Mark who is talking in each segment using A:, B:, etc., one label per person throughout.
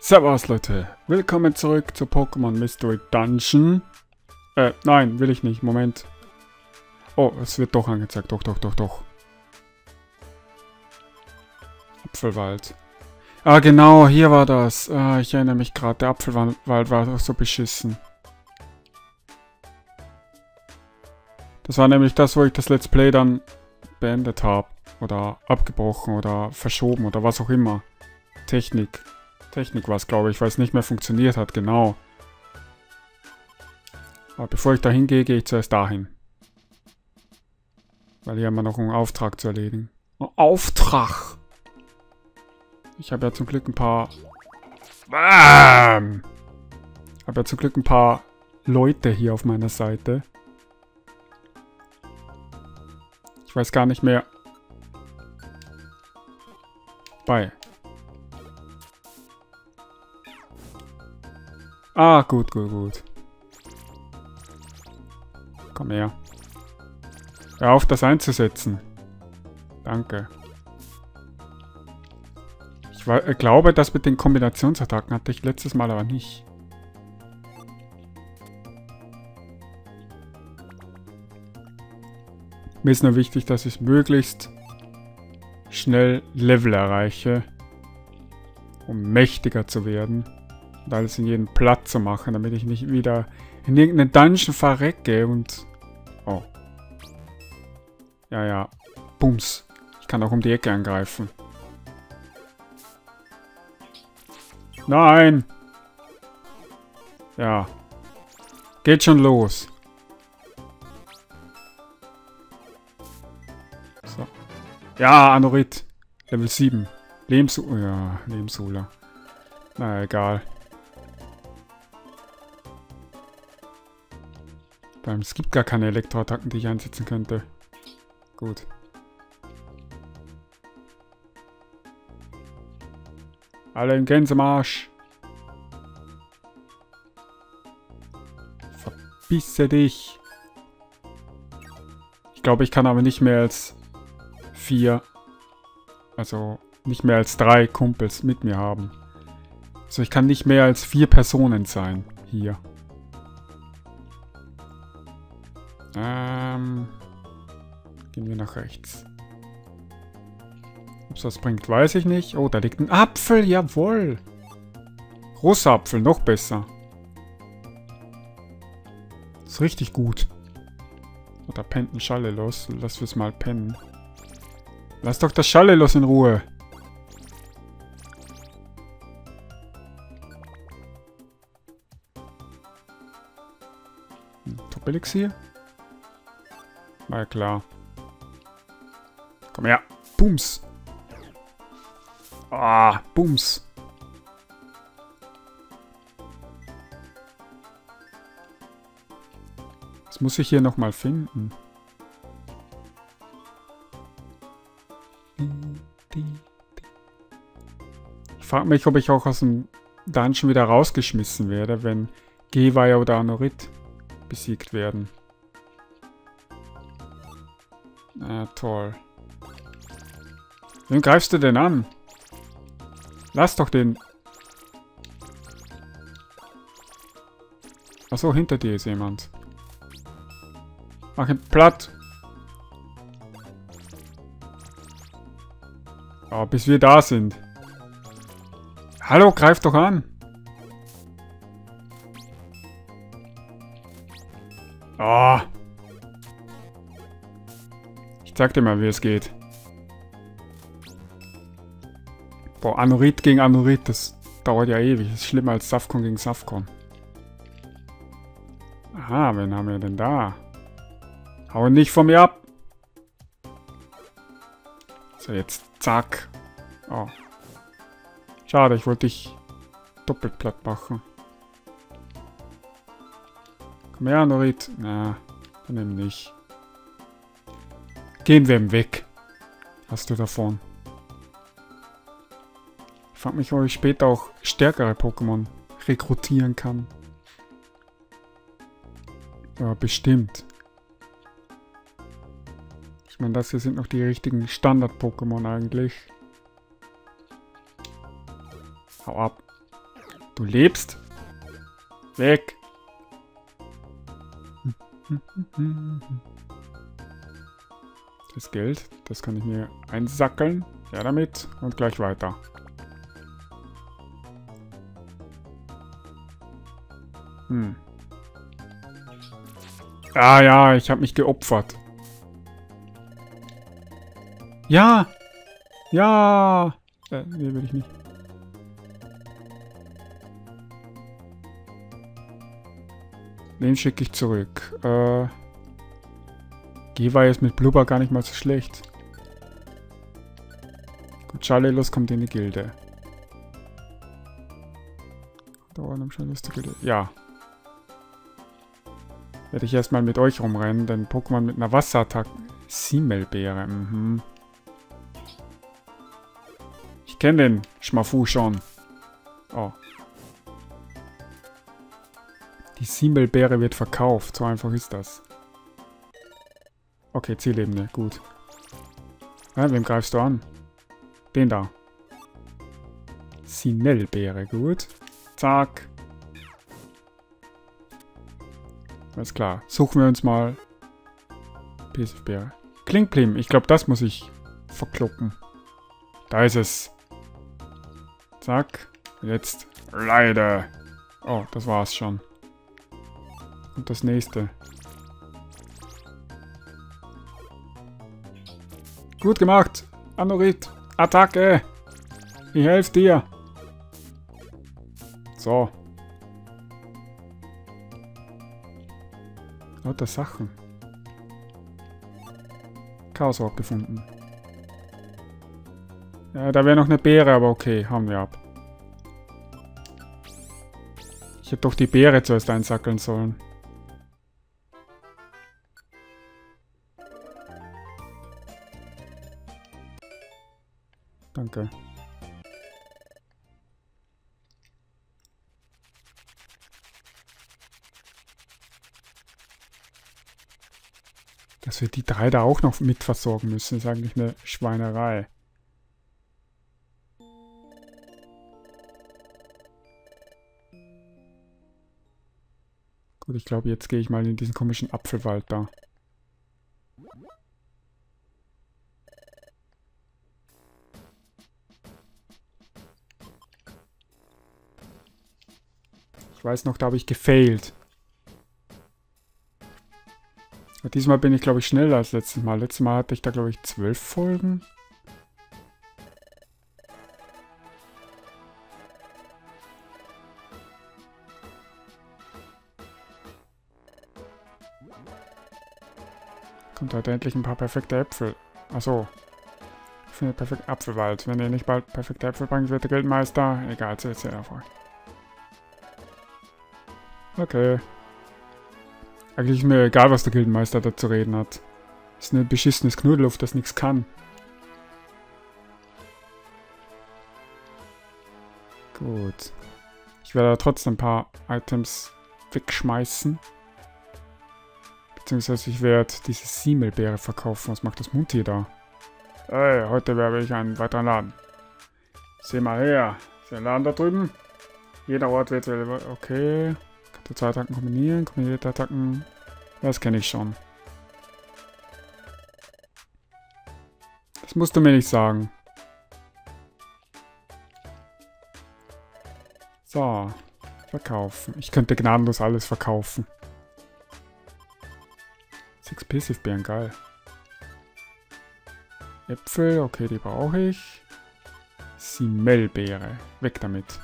A: Servus Leute, willkommen zurück zu Pokémon Mystery Dungeon. Äh, nein, will ich nicht, Moment. Oh, es wird doch angezeigt, doch, doch, doch, doch. Apfelwald. Ah, genau, hier war das. Ah, ich erinnere mich gerade, der Apfelwald war doch so beschissen. Das war nämlich das, wo ich das Let's Play dann beendet habe. Oder abgebrochen oder verschoben oder was auch immer. Technik. Technik war es, glaube ich, weil es nicht mehr funktioniert hat, genau. Aber bevor ich da hingehe, gehe ich zuerst dahin. Weil hier haben wir noch einen Auftrag zu erledigen. Auftrag! Ich habe ja zum Glück ein paar... Bam! Ich habe ja zum Glück ein paar Leute hier auf meiner Seite. Ich weiß gar nicht mehr... Bei. Ah, gut, gut, gut. Komm her. Hör auf, das einzusetzen. Danke. Ich war, äh, glaube, das mit den Kombinationsattacken hatte ich letztes Mal aber nicht. Mir ist nur wichtig, dass ich möglichst schnell Level erreiche, um mächtiger zu werden und alles in jeden Platz zu machen, damit ich nicht wieder in irgendeinen Dungeon verrecke und... Oh. Ja, ja. Bums. Ich kann auch um die Ecke angreifen. Nein! Ja. Geht schon los. So. Ja, Anorit. Level 7. Lebens... Ja, Lebensholer. Na, egal. Es gibt gar keine Elektroattacken, die ich einsetzen könnte. Gut. Alle im Gänsemarsch. Verbisse dich. Ich glaube, ich kann aber nicht mehr als vier, also nicht mehr als drei Kumpels mit mir haben. Also ich kann nicht mehr als vier Personen sein hier. Ähm, gehen wir nach rechts. Ob es was bringt, weiß ich nicht. Oh, da liegt ein Apfel, jawohl. Großer Apfel, noch besser. Ist richtig gut. Oh, da pennt ein Schalle los. Lass wir es mal pennen. Lass doch das Schalle los in Ruhe. Hm, Top-Elixier? War ja klar. Komm her. Bums. Ah, Bums. Das muss ich hier nochmal finden. Ich frage mich, ob ich auch aus dem Dungeon wieder rausgeschmissen werde, wenn Geweiher oder Anorit besiegt werden. Toll. Wem greifst du denn an? Lass doch den... Achso, hinter dir ist jemand. Mach ihn platt. Oh, bis wir da sind. Hallo, greif doch an. Oh. Sag dir mal, wie es geht. Boah, Anorit gegen Anorit, das dauert ja ewig. Das ist schlimmer als Safkon gegen Safkon. Aha, wen haben wir denn da? Hau nicht von mir ab! So, jetzt zack. Oh. Schade, ich wollte dich doppelt platt machen. Komm her, Anorit. Na, dann eben nicht. Gehen wir ihm weg. Hast du davon. Ich frage mich, ob ich später auch stärkere Pokémon rekrutieren kann. Ja, bestimmt. Ich meine, das hier sind noch die richtigen Standard-Pokémon eigentlich. Hau ab. Du lebst? Weg. Das Geld, das kann ich mir einsackeln. Ja, damit. Und gleich weiter. Hm. Ah ja, ich habe mich geopfert. Ja! Ja! Äh, nee, will ich nicht. Den schicke ich zurück. Äh, G war jetzt mit Blubber gar nicht mal so schlecht. Gut, Charlelos kommt in die Gilde. Dauern schon ist die Gilde. Ja. Werde ich erstmal mit euch rumrennen, denn Pokémon mit einer Wasserattacke. Simmelbeere, mhm. Ich kenne den Schmafu schon. Oh. Die Simmelbeere wird verkauft. So einfach ist das. Okay, Zielebene. Gut. Ja, wem greifst du an? Den da. Sinellbeere. Gut. Zack. Alles klar. Suchen wir uns mal Pesifbeere. Klinkplim. Ich glaube, das muss ich verkloppen. Da ist es. Zack. Jetzt leider. Oh, das war's schon. Und das nächste. Gut gemacht. Anorit. Attacke. Ich helfe dir. So. Lauter Sachen. Chaosrock gefunden. Ja, da wäre noch eine Beere, aber okay, haben wir ab. Ich hätte doch die Beere zuerst einsackeln sollen. Wir die drei da auch noch mitversorgen müssen, ist eigentlich eine Schweinerei. Gut, ich glaube, jetzt gehe ich mal in diesen komischen Apfelwald da. Ich weiß noch, da habe ich gefailt. Diesmal bin ich, glaube ich, schneller als letztes Mal. Letztes Mal hatte ich da, glaube ich, zwölf Folgen. Kommt heute endlich ein paar perfekte Äpfel. Achso. Ich finde perfekt Apfelwald. Wenn ihr nicht bald perfekte Äpfel bringt, wird der Geldmeister. Egal, erzählt ihr einfach. Okay. Eigentlich ist mir egal, was der Gildenmeister da zu reden hat. Ist ein beschissenes Knuddeluft, das nichts kann. Gut. Ich werde trotzdem ein paar Items wegschmeißen. Beziehungsweise ich werde diese Siemelbeere verkaufen. Was macht das Munti da? Hey, heute werbe ich einen weiteren Laden. Sieh mal her. Ist der Laden da drüben? Jeder Ort wird... Okay. Die zwei Attacken kombinieren, kombinierte Attacken. Das kenne ich schon. Das musst du mir nicht sagen. So. Verkaufen. Ich könnte gnadenlos alles verkaufen. Six Pissif-Beeren, geil. Äpfel, okay, die brauche ich. Simellbeere. Weg damit.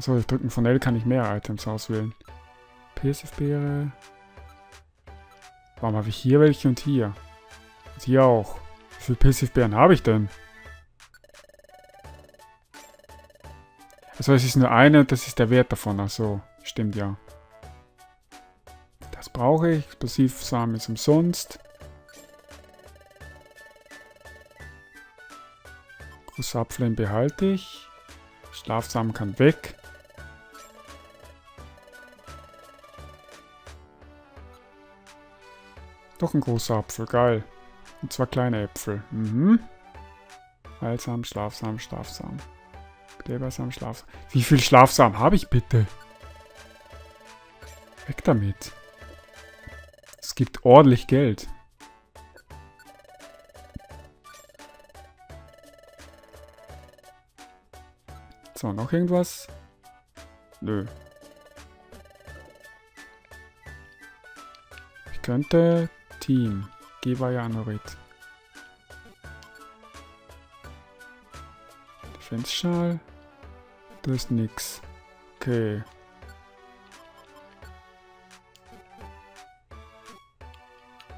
A: Achso, durch Drücken von L kann ich mehr Items auswählen. PSF-Beere. Warum habe ich hier welche und hier? Und hier auch. Wie viele PSF-Beeren habe ich denn? Also es ist nur eine und das ist der Wert davon. Achso, stimmt ja. Das brauche ich. Explosivsamen ist umsonst. Großapfel behalte ich. Schlafsamen kann weg. Doch ein großer Apfel, geil. Und zwar kleine Äpfel. Mhm. Heilsam, Schlafsam, Schlafsam. Klebersam, Schlafsam. Wie viel Schlafsam habe ich bitte? Weg damit. Es gibt ordentlich Geld. So, noch irgendwas? Nö. Ich könnte Team. Geweihe Anorit. Defense-Schal. Du ist nix. Okay.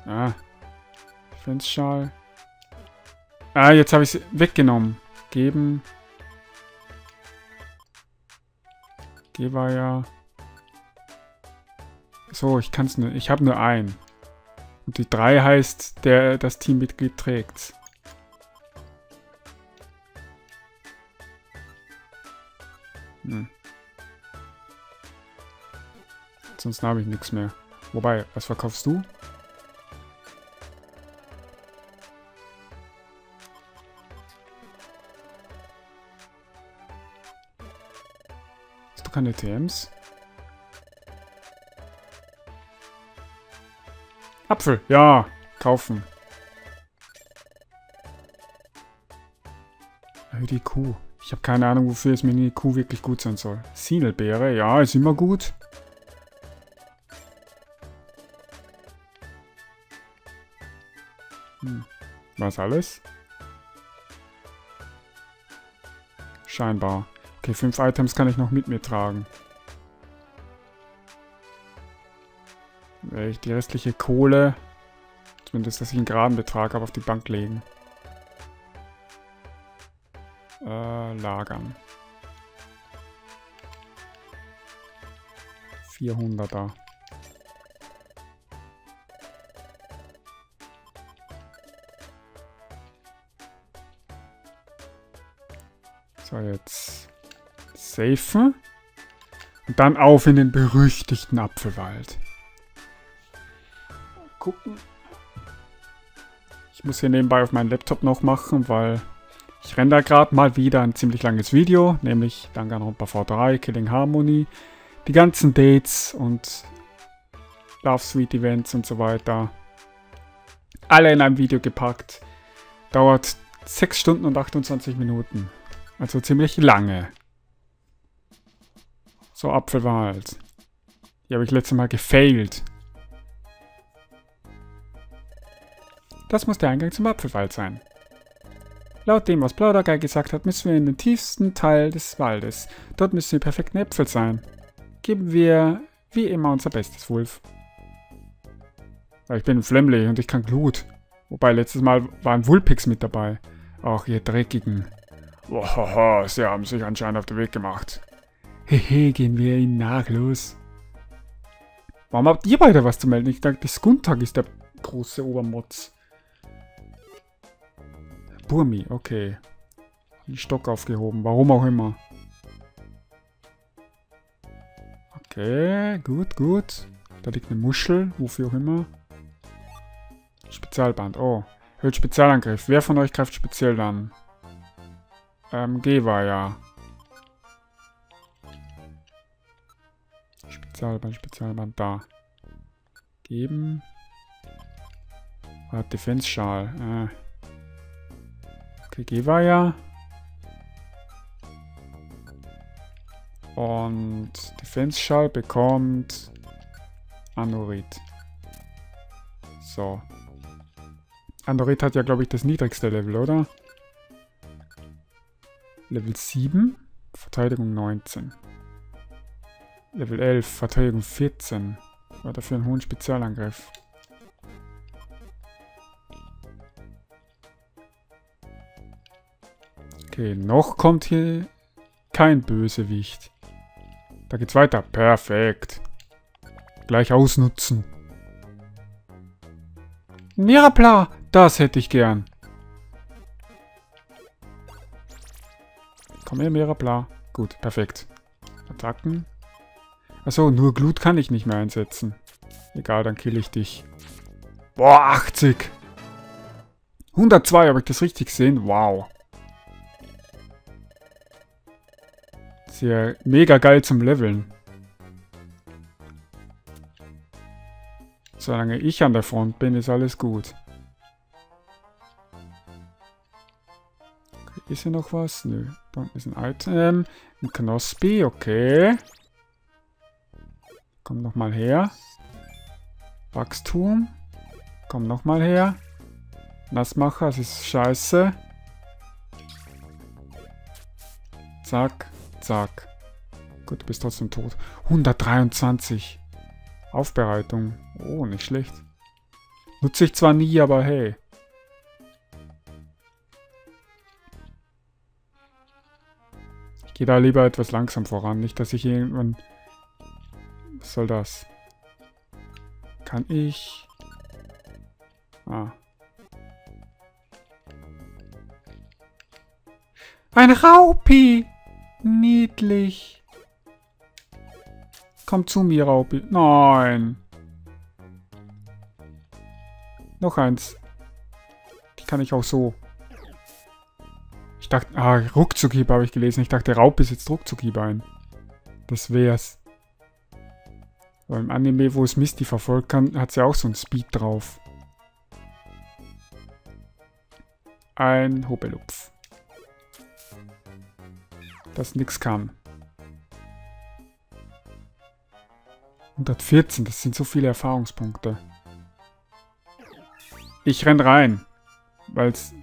A: Ah. Defense-Schal. Ah, jetzt habe ich es weggenommen. Geben. Geweiher. So, ich kann es nur. Ich habe nur einen. Und die 3 heißt, der das Teammitglied trägt. Hm. Sonst habe ich nichts mehr. Wobei, was verkaufst du? Hast du keine TMs? Apfel, ja, kaufen. Die Kuh. Ich habe keine Ahnung, wofür es mir die Kuh wirklich gut sein soll. Sinelbeere, ja, ist immer gut. Hm. Was alles? Scheinbar. Okay, fünf Items kann ich noch mit mir tragen. Werde ich die restliche Kohle, zumindest dass ich einen geraden Betrag habe, auf die Bank legen. Äh, lagern. 400er. So, jetzt safen. Und dann auf in den berüchtigten Apfelwald. Gucken. Ich muss hier nebenbei auf meinen Laptop noch machen, weil ich renne da gerade mal wieder ein ziemlich langes Video, nämlich Danganronpa V3, Killing Harmony, die ganzen Dates und Love Suite Events und so weiter. Alle in einem Video gepackt. Dauert 6 Stunden und 28 Minuten. Also ziemlich lange. So, Apfelwald. Hier habe ich letztes Mal gefailt. Das muss der Eingang zum Apfelwald sein. Laut dem, was Plaudergeil gesagt hat, müssen wir in den tiefsten Teil des Waldes. Dort müssen die perfekten Äpfel sein. Geben wir wie immer unser Bestes, Wolf. Ich bin Flemley und ich kann Glut. Wobei, letztes Mal waren Wulpix mit dabei. Ach, ihr Dreckigen. Ohoho, sie haben sich anscheinend auf den Weg gemacht. Hehe, gehen wir ihnen nachlos. Warum habt ihr beide was zu melden? Ich dachte, Skuntag ist der große Obermotz. Burmi, okay. Den Stock aufgehoben, warum auch immer. Okay, gut, gut. Da liegt eine Muschel, wofür auch immer. Spezialband, oh. Hört Spezialangriff. Wer von euch greift speziell dann? Ähm, Geva, ja. Spezialband, Spezialband, da. Geben. Ah, Defense-Schal. Äh. KG war ja. Und Defense Schall bekommt Anorit. So. Anorit hat ja, glaube ich, das niedrigste Level, oder? Level 7, Verteidigung 19. Level 11, Verteidigung 14. War dafür einen hohen Spezialangriff. Okay, noch kommt hier kein Bösewicht. Da geht's weiter. Perfekt. Gleich ausnutzen. Mirapla, das hätte ich gern. Komm her, Mirapla. Gut, perfekt. Attacken. Achso, nur Glut kann ich nicht mehr einsetzen. Egal, dann kill ich dich. Boah, 80. 102, habe ich das richtig gesehen? Wow. Sehr mega geil zum Leveln. Solange ich an der Front bin, ist alles gut. Okay, ist hier noch was? Nö. Da ist ein Item. Ein Knospi, okay. Komm nochmal her. Wachstum. Komm nochmal her. Nassmacher, das ist scheiße. Zack, zack. Gut, du bist trotzdem tot. 123. Aufbereitung. Oh, nicht schlecht. Nutze ich zwar nie, aber hey. Ich gehe da lieber etwas langsam voran. Nicht, dass ich irgendwann... Was soll das? Kann ich... Ah. Ein Raupi! Niedlich. Komm zu mir, Raupi. Nein. Noch eins. Die kann ich auch so. Ich dachte, ah, Ruckzuckhieb habe ich gelesen. Ich dachte, Raupi ist jetzt Ruckzuckhieb ein. Das wär's. Aber im Anime, wo es Misty verfolgt kann, hat sie auch so einen Speed drauf. Ein Hobelupf das nichts kann. 114, das sind so viele Erfahrungspunkte. Ich renn rein. Weil's...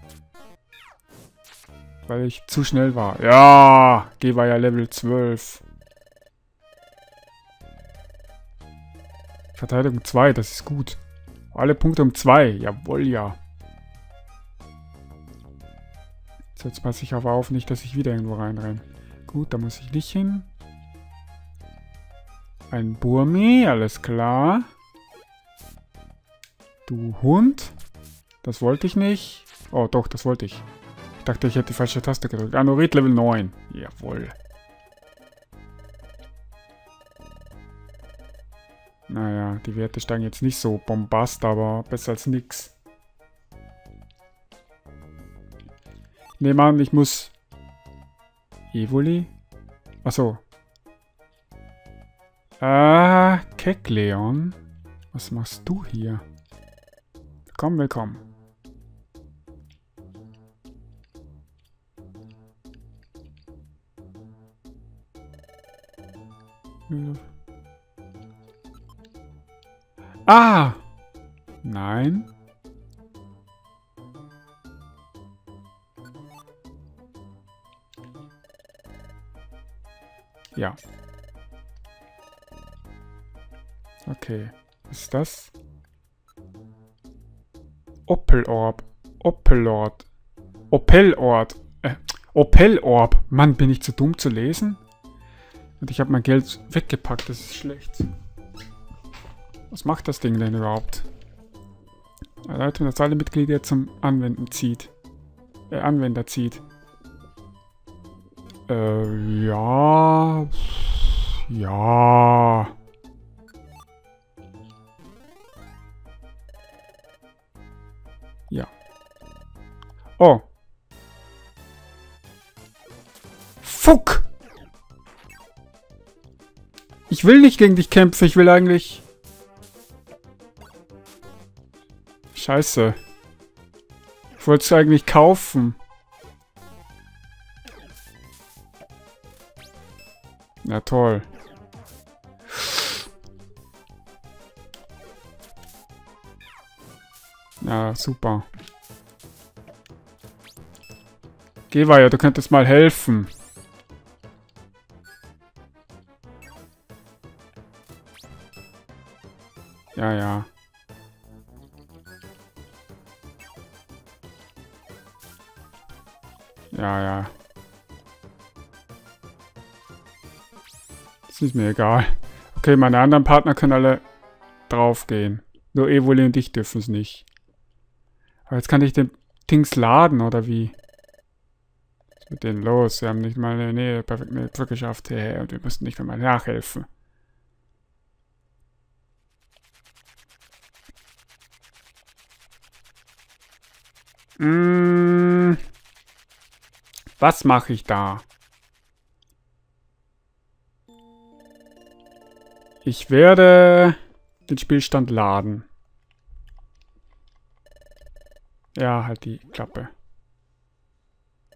A: Weil ich zu schnell war. Ja! G war ja Level 12. Verteidigung 2, das ist gut. Alle Punkte um 2. Jawohl, ja. So, jetzt passe ich aber auf, nicht, dass ich wieder irgendwo reinrenne. Gut, da muss ich nicht hin. Ein Burmi, alles klar. Du Hund. Das wollte ich nicht. Oh, doch, das wollte ich. Ich dachte, ich hätte die falsche Taste gedrückt. Anorit Level 9. Jawohl. Naja, die Werte steigen jetzt nicht so bombast, aber besser als nix. Nehme an, ich muss Evoli? Achso. Ah, Kekleon. Was machst du hier? Komm, willkommen. Ah! Nein. Ja. Okay. Was ist das? Opelorb. Opelord. Opelord. Äh, Opelorb. Mann, bin ich zu dumm zu lesen? Und ich habe mein Geld weggepackt. Das ist schlecht. Was macht das Ding denn überhaupt? Erleitung, dass alle Mitglieder zum Anwenden zieht. Äh, Anwender zieht. Äh, ja. Ja. Ja. Oh. Fuck! Ich will nicht gegen dich kämpfen, ich will eigentlich... Scheiße. Ich wollte es eigentlich kaufen. Ja, toll. Ja, super. Geh weiter, du könntest mal helfen. Ja. Ja, ist mir egal. Okay, meine anderen Partner können alle draufgehen. Nur Evoli und ich dürfen es nicht. Aber jetzt kann ich den Dings laden, oder wie? Was ist mit denen los? Wir haben nicht mal eine Nähe perfekt eine geschafft hierher und wir müssen nicht einmal nachhelfen. Mm, was mache ich da? Ich werde den Spielstand laden. Ja, halt die Klappe.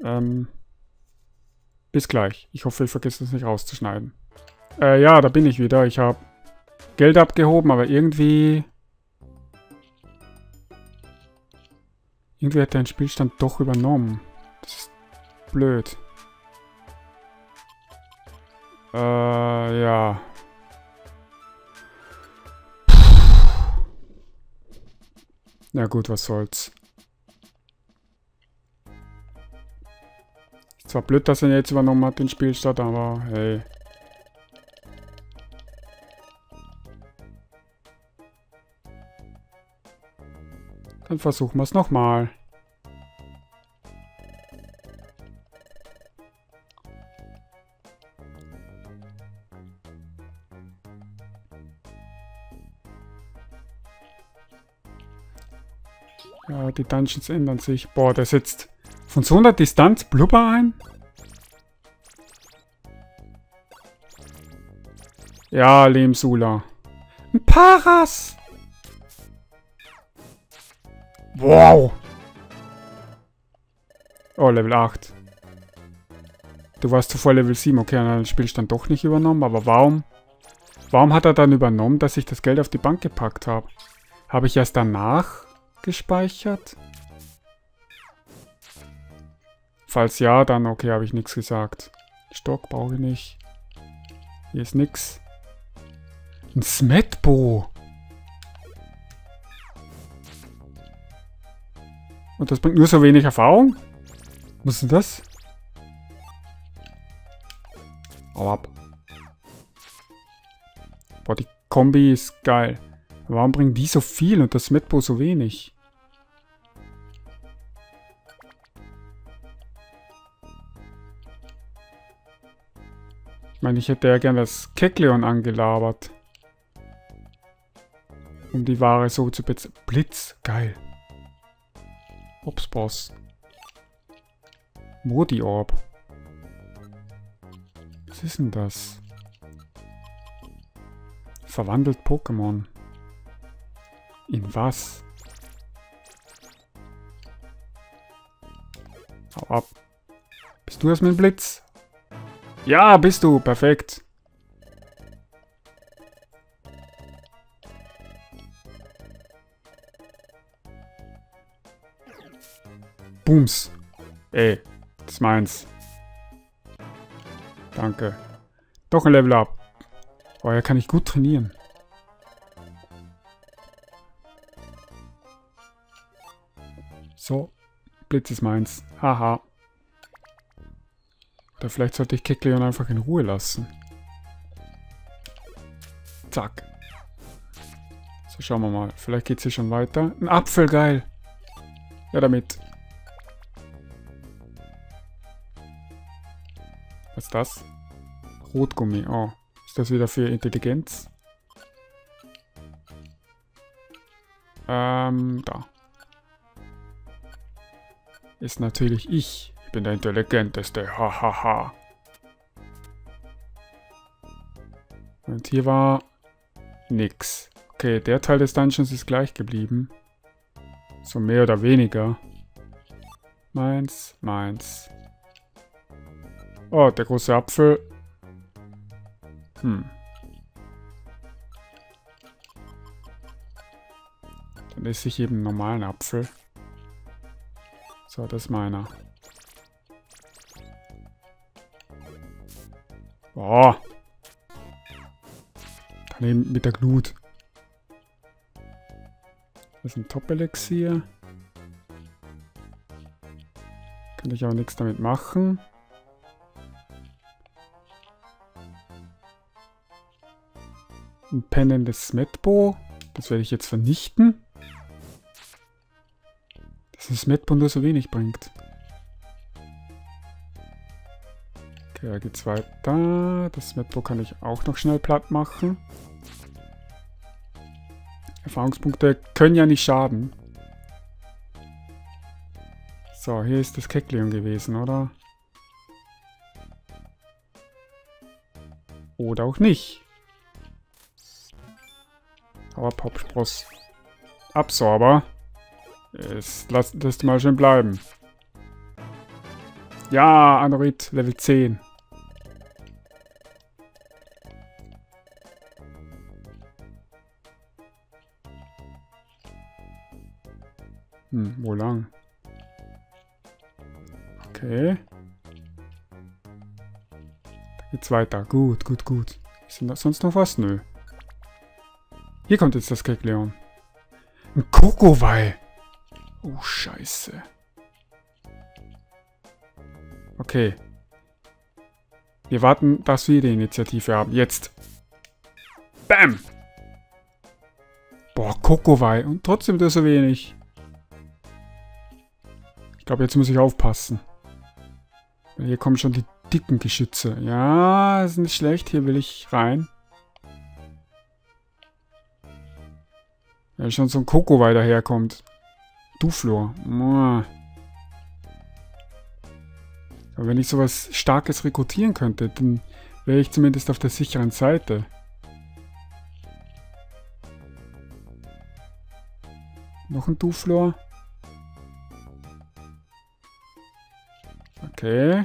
A: Ähm, bis gleich. Ich hoffe, ich vergesse das nicht rauszuschneiden. Äh, ja, da bin ich wieder. Ich habe Geld abgehoben, aber irgendwie... Irgendwie hat der den Spielstand doch übernommen. Das ist blöd. Äh, ja. Na gut, was soll's. Zwar blöd, dass er jetzt übernommen hat, den Spielstand, aber hey. Dann versuchen wir es nochmal. Die Dungeons ändern sich. Boah, der sitzt von so einer Distanz Blubber ein? Ja, Lehmsula. Ein Paras! Wow! Oh, Level 8. Du warst zuvor Level 7. Okay, dann hat den Spielstand doch nicht übernommen. Aber warum? Warum hat er dann übernommen, dass ich das Geld auf die Bank gepackt habe? Habe ich erst danach gespeichert? Falls ja, dann okay, habe ich nichts gesagt. Stock brauche ich nicht. Hier ist nichts. Ein Smetbo. Und das bringt nur so wenig Erfahrung? Was ist denn das? Hau ab. Boah, die Kombi ist geil. Warum bringen die so viel und das Smetbo so wenig? Meine, ich hätte ja gern das Kekleon angelabert. Um die Ware so zu bezahlen. Blitz, geil. Ops Boss. Modi Orb. Was ist denn das? Verwandelt Pokémon. In was? Hau ab. Bist du das mit dem Blitz? Ja, bist du. Perfekt. Booms. Ey, das ist meins. Danke. Doch ein Level Up. Oh, ja, kann ich gut trainieren. So. Blitz ist meins. Haha. Oder vielleicht sollte ich Kekleon einfach in Ruhe lassen. Zack. So, schauen wir mal. Vielleicht geht es hier schon weiter. Ein Apfel, geil. Ja, damit. Was ist das? Rotgummi. Oh. Ist das wieder für Intelligenz? Ähm, da. Ist natürlich ich bin der Intelligenteste, hahaha. Ha, ha. Und hier war nix. Okay, der Teil des Dungeons ist gleich geblieben. So mehr oder weniger. Meins, meins. Oh, der große Apfel. Hm. Dann esse ich eben einen normalen Apfel. So, das ist meiner. Oh. Daneben mit der Glut. Das ist ein Top-Elixier. Kann ich aber nichts damit machen. Ein pennendes Smetbo. Das werde ich jetzt vernichten. Dass ein Smetbo nur so wenig bringt. Da geht's weiter. Das Metro kann ich auch noch schnell platt machen. Erfahrungspunkte können ja nicht schaden. So, hier ist das Keklium gewesen, oder? Oder auch nicht. Aber Popspross. Absorber. Es lass das mal schön bleiben. Ja, Anorit, Level 10. wo lang? Okay. Da geht's weiter. Gut, gut, gut. Ist denn da sonst noch was? Nö. Hier kommt jetzt das Kekleon. Ein Kokowai. Oh, scheiße. Okay. Wir warten, dass wir die Initiative haben. Jetzt. Bam! Boah, Kokowai. Und trotzdem das so wenig. Ich glaube, jetzt muss ich aufpassen. Hier kommen schon die dicken Geschütze. Ja, ist nicht schlecht. Hier will ich rein. Wenn schon so ein Kokowai daherkommt. Duflor. Aber wenn ich sowas Starkes rekrutieren könnte, dann wäre ich zumindest auf der sicheren Seite. Noch ein Duflor. Okay.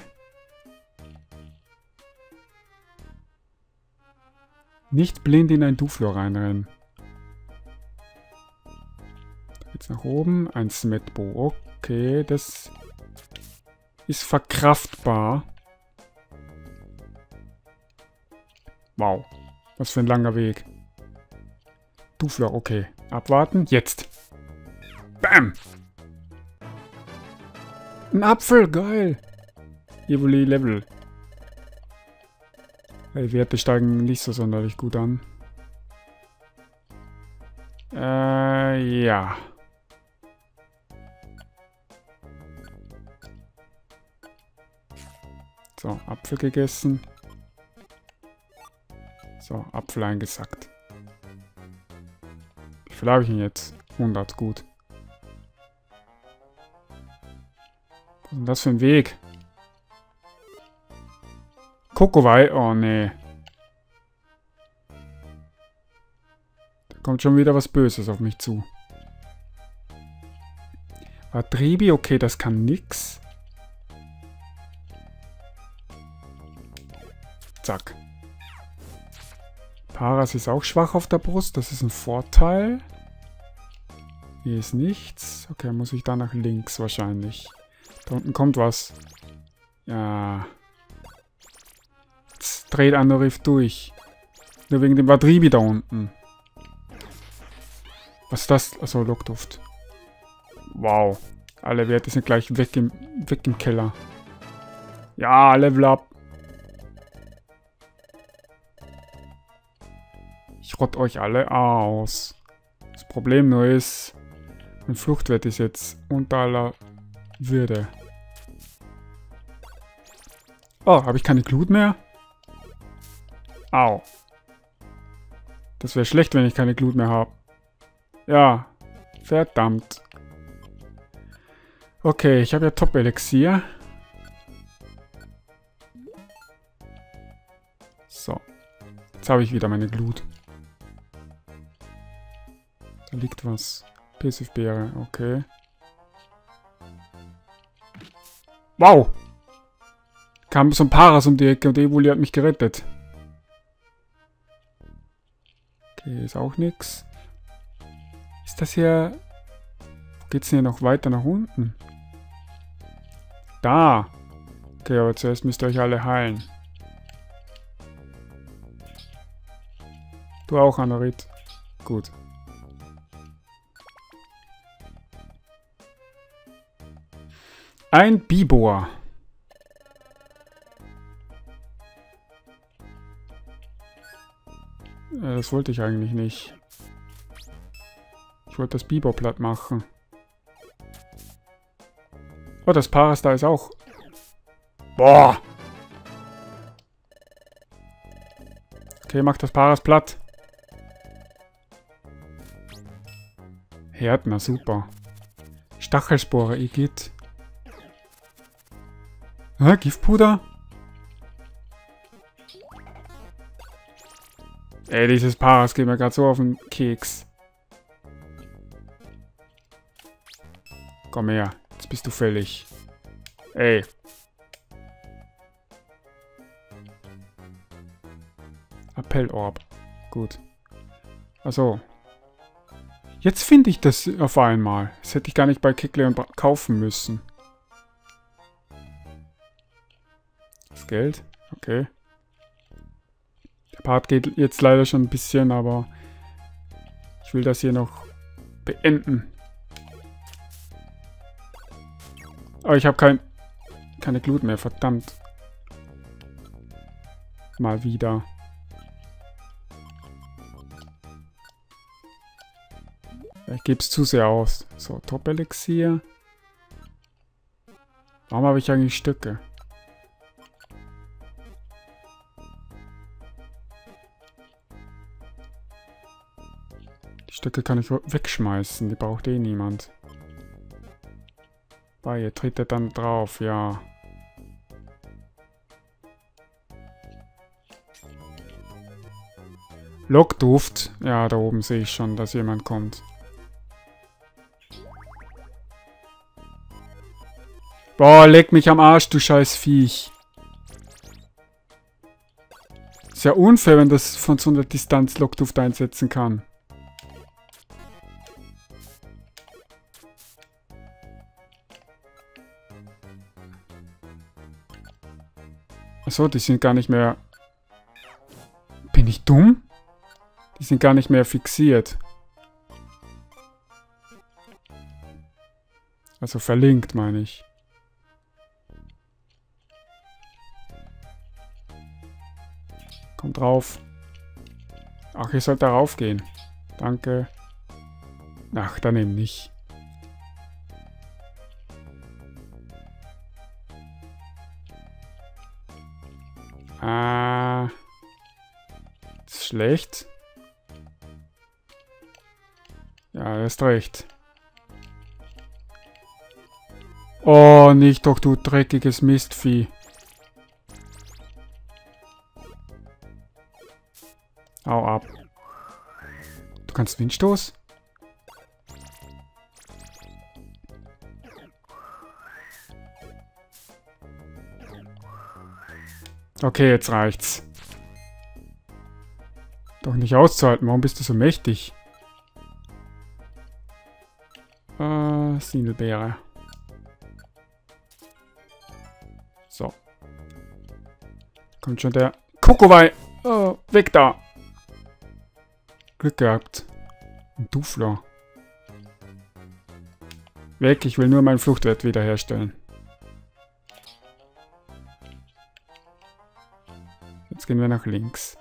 A: Nicht blind in ein Duflor reinrennen. Jetzt nach oben. Ein Smetbo. Okay, das ist verkraftbar. Wow. Was für ein langer Weg. Duflor, okay. Abwarten. Jetzt. Bam! Ein Apfel, geil. Evoli Level. Die Werte steigen nicht so sonderlich gut an. Äh, ja. So, Apfel gegessen. So, Apfel eingesackt. Wie viel habe ich denn jetzt? 100, gut. Was ist denn das für ein Weg? Kokowai? Oh, nee. Da kommt schon wieder was Böses auf mich zu. Atribi, okay, das kann nix. Zack. Paras ist auch schwach auf der Brust, das ist ein Vorteil. Hier ist nichts. Okay, muss ich da nach links wahrscheinlich. Da unten kommt was. Ja dreht Riff durch. Nur wegen dem Vadribi da unten. Was ist das? Achso, Lockduft. Wow. Alle Werte sind gleich weg im, weg im Keller. Ja, Level up. Ich rott euch alle aus. Das Problem nur ist, mein Fluchtwert ist jetzt unter aller Würde. Oh, habe ich keine Glut mehr? Au. Das wäre schlecht, wenn ich keine Glut mehr habe. Ja. Verdammt. Okay, ich habe ja Top-Elixier. So. Jetzt habe ich wieder meine Glut. Da liegt was. Pesifbeere, okay. Wow! Kam so ein Paras um die Ecke und Evoli hat mich gerettet. Hier ist auch nichts. Ist das hier... Geht es hier noch weiter nach unten? Da! Okay, aber zuerst müsst ihr euch alle heilen. Du auch, Anorit. Gut. Ein Bibor. Das wollte ich eigentlich nicht. Ich wollte das Biber platt machen. Oh, das Paras da ist auch... Boah! Okay, mach das Paras platt. Härtner, super. Stachelspore, Igitt. Hä, Giftpuder? Ey, dieses Paras geht mir gerade so auf den Keks. Komm her, jetzt bist du fällig. Ey. Appellorb. Gut. Also. Jetzt finde ich das auf einmal. Das hätte ich gar nicht bei Kickleon kaufen müssen. Das Geld. Okay. Der Part geht jetzt leider schon ein bisschen, aber ich will das hier noch beenden. Aber ich habe kein, keine Glut mehr, verdammt. Mal wieder. Ich gebe es zu sehr aus. So, Top-Elixier. Warum habe ich eigentlich Stücke? Die Stücke kann ich wegschmeißen. Die braucht eh niemand. Bei ihr tritt er dann drauf, ja. Lockduft. Ja, da oben sehe ich schon, dass jemand kommt. Boah, leck mich am Arsch, du scheiß Viech. Ist ja unfair, wenn das von so einer Distanz Lockduft einsetzen kann. Achso, die sind gar nicht mehr... Bin ich dumm? Die sind gar nicht mehr fixiert. Also verlinkt, meine ich. Komm drauf. Ach, ich sollte darauf gehen. Danke. Ach, dann eben nicht. Schlecht. Ja, ist recht. Oh, nicht doch, du dreckiges Mistvieh. Hau ab. Du kannst Windstoß? Okay, jetzt reicht's. Doch nicht auszuhalten. Warum bist du so mächtig? Äh, Sinelbeere. So. Kommt schon der Kokowai. Oh, weg da. Glück gehabt. Ein Dufler. Weg, ich will nur meinen Fluchtwert wiederherstellen. Jetzt gehen wir nach links.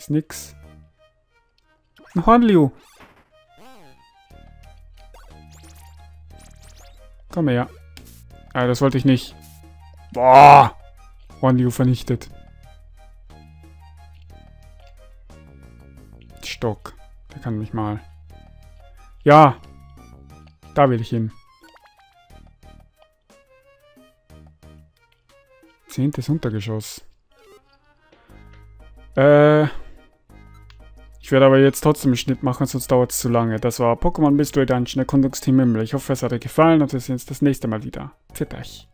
A: Ist nix. Ein Hornliu. Komm her. Ah, das wollte ich nicht. Boah! Hornliu vernichtet. Stock. Der kann mich mal. Ja. Da will ich hin. Zehntes Untergeschoss. Äh. Ich werde aber jetzt trotzdem einen Schnitt machen, sonst dauert es zu lange. Das war Pokémon Mystery Dungeon, Erkundungsteam Himmel. Ich hoffe, es hat euch gefallen und wir sehen uns das nächste Mal wieder. Zit euch.